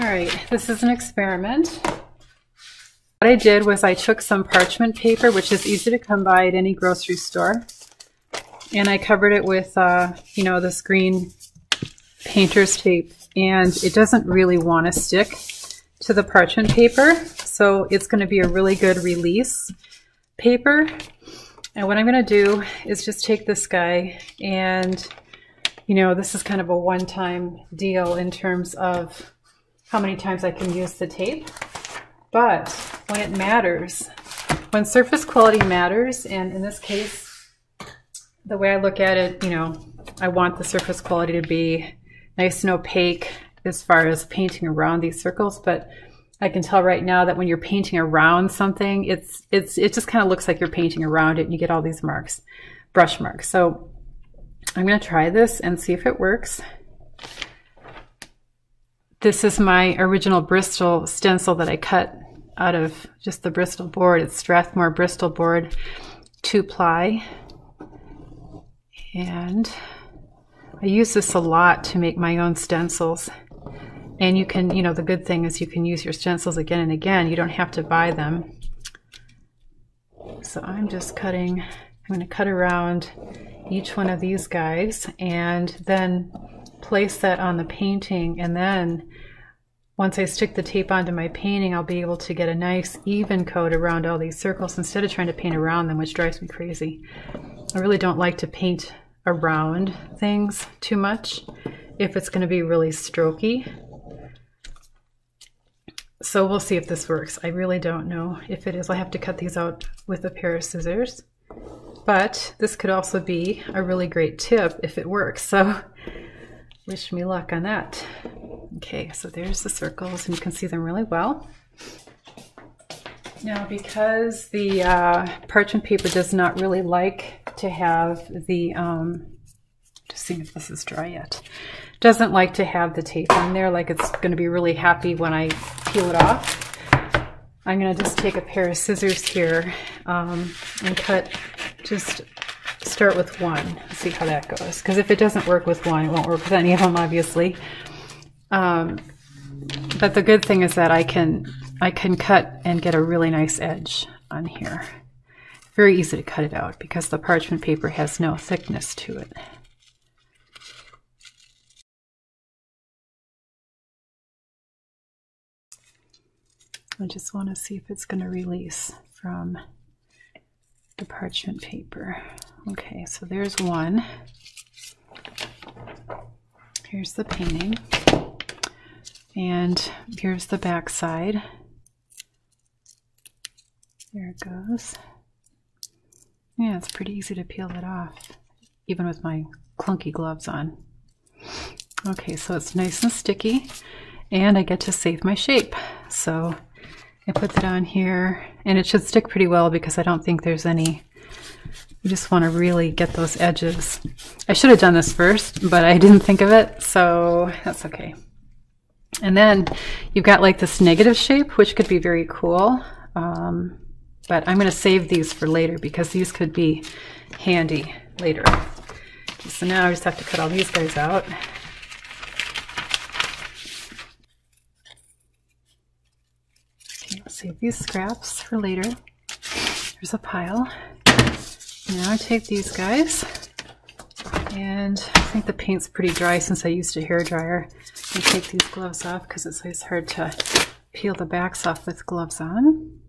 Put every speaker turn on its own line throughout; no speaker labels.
All right, this is an experiment. What I did was I took some parchment paper, which is easy to come by at any grocery store, and I covered it with, uh, you know, this green painter's tape, and it doesn't really want to stick to the parchment paper, so it's going to be a really good release paper. And what I'm going to do is just take this guy and, you know, this is kind of a one-time deal in terms of how many times I can use the tape. But when it matters, when surface quality matters, and in this case, the way I look at it, you know, I want the surface quality to be nice and opaque as far as painting around these circles, but I can tell right now that when you're painting around something, it's it's it just kind of looks like you're painting around it and you get all these marks, brush marks. So I'm going to try this and see if it works. This is my original Bristol stencil that I cut out of just the Bristol board. It's Strathmore Bristol board, two ply. And I use this a lot to make my own stencils. And you can, you know, the good thing is you can use your stencils again and again. You don't have to buy them. So I'm just cutting, I'm going to cut around each one of these guys and then place that on the painting and then once I stick the tape onto my painting, I'll be able to get a nice even coat around all these circles instead of trying to paint around them, which drives me crazy. I really don't like to paint around things too much if it's going to be really strokey. So we'll see if this works. I really don't know if it is. I'll have to cut these out with a pair of scissors. But this could also be a really great tip if it works. So wish me luck on that. Okay, so there's the circles and you can see them really well. Now because the uh, parchment paper does not really like to have the, um, just seeing if this is dry yet, doesn't like to have the tape on there like it's going to be really happy when I peel it off. I'm going to just take a pair of scissors here um, and cut, just start with one, see how that goes. Because if it doesn't work with one, it won't work with any of them, obviously. Um, but the good thing is that I can I can cut and get a really nice edge on here. Very easy to cut it out because the parchment paper has no thickness to it. I just want to see if it's going to release from the parchment paper. Okay, so there's one. Here's the painting. And here's the back side. There it goes. Yeah, it's pretty easy to peel it off, even with my clunky gloves on. Okay, so it's nice and sticky, and I get to save my shape. So Put that on here and it should stick pretty well because I don't think there's any you just want to really get those edges. I should have done this first, but I didn't think of it, so that's okay. And then you've got like this negative shape, which could be very cool. Um, but I'm going to save these for later because these could be handy later. So now I just have to cut all these guys out. Save these scraps for later. There's a pile. Now I take these guys, and I think the paint's pretty dry since I used a hair dryer. I take these gloves off because it's always hard to peel the backs off with gloves on.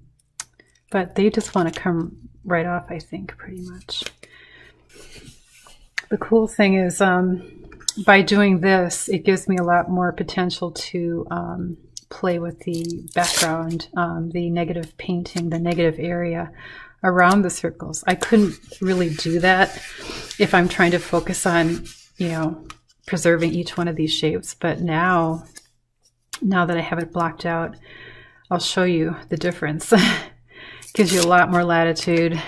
But they just want to come right off, I think, pretty much. The cool thing is um, by doing this, it gives me a lot more potential to um, play with the background, um, the negative painting, the negative area around the circles. I couldn't really do that if I'm trying to focus on, you know, preserving each one of these shapes. But now, now that I have it blocked out, I'll show you the difference. Gives you a lot more latitude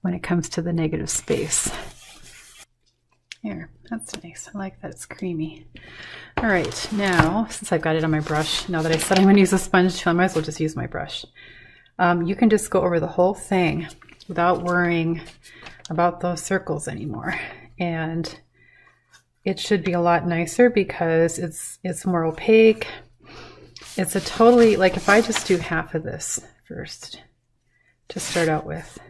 when it comes to the negative space. Here, that's nice. I like that it's creamy. All right, now, since I've got it on my brush, now that I said I'm going to use a sponge too, I might as well just use my brush. Um, you can just go over the whole thing without worrying about those circles anymore. And it should be a lot nicer because it's it's more opaque. it's a totally, like if I just do half of this first to start out with.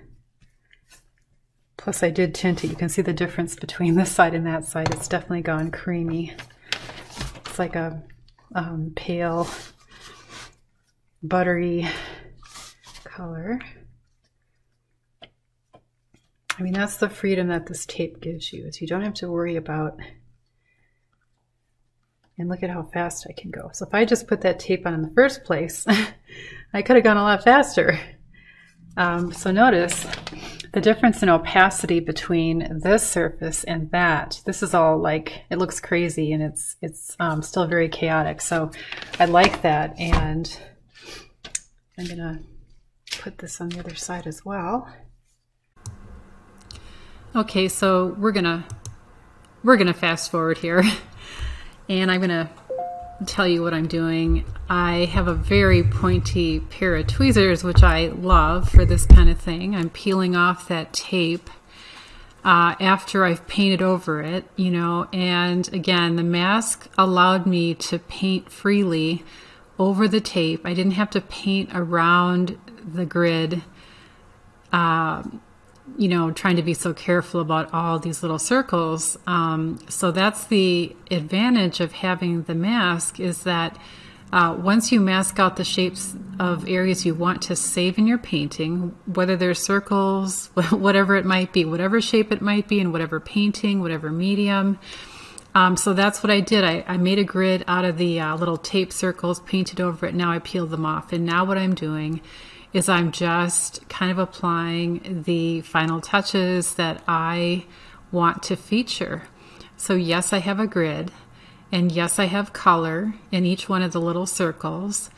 Plus I did tint it. You can see the difference between this side and that side. It's definitely gone creamy. It's like a um, pale, buttery color. I mean, that's the freedom that this tape gives you, is you don't have to worry about, and look at how fast I can go. So if I just put that tape on in the first place, I could have gone a lot faster. Um, so notice the difference in opacity between this surface and that. This is all like, it looks crazy and it's, it's um, still very chaotic. So I like that. And I'm gonna put this on the other side as well. Okay, so we're gonna we're gonna fast forward here, and I'm gonna tell you what I'm doing. I have a very pointy pair of tweezers, which I love for this kind of thing. I'm peeling off that tape uh, after I've painted over it, you know, and again, the mask allowed me to paint freely over the tape. I didn't have to paint around the grid. Uh, you know, trying to be so careful about all these little circles. Um, so that's the advantage of having the mask is that uh, once you mask out the shapes of areas you want to save in your painting, whether they're circles, whatever it might be, whatever shape it might be, in whatever painting, whatever medium. Um, so that's what I did. I, I made a grid out of the uh, little tape circles, painted over it. Now I peeled them off. And now what I'm doing is I'm just kind of applying the final touches that I want to feature. So yes, I have a grid and yes, I have color in each one of the little circles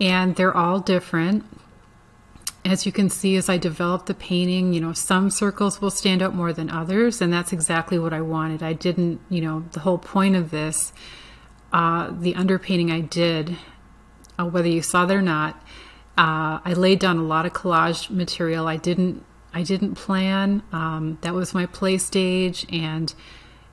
and they're all different. As you can see, as I develop the painting, you know, some circles will stand out more than others, and that's exactly what I wanted. I didn't, you know, the whole point of this, uh, the underpainting I did, uh, whether you saw that or not, uh, I laid down a lot of collage material. I didn't I didn't plan. Um, that was my play stage, and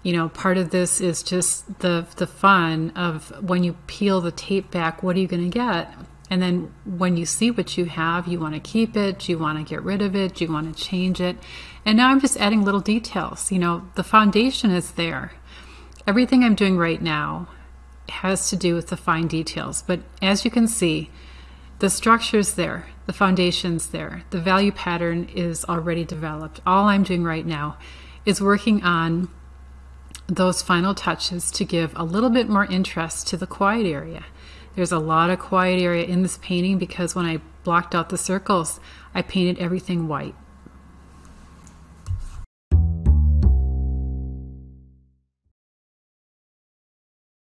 you know, part of this is just the the fun of when you peel the tape back. What are you going to get? And then when you see what you have, you want to keep it, you want to get rid of it, you want to change it. And now I'm just adding little details. You know, the foundation is there. Everything I'm doing right now has to do with the fine details. But as you can see, the structure's there, the foundation's there, the value pattern is already developed. All I'm doing right now is working on those final touches to give a little bit more interest to the quiet area. There's a lot of quiet area in this painting because when I blocked out the circles, I painted everything white.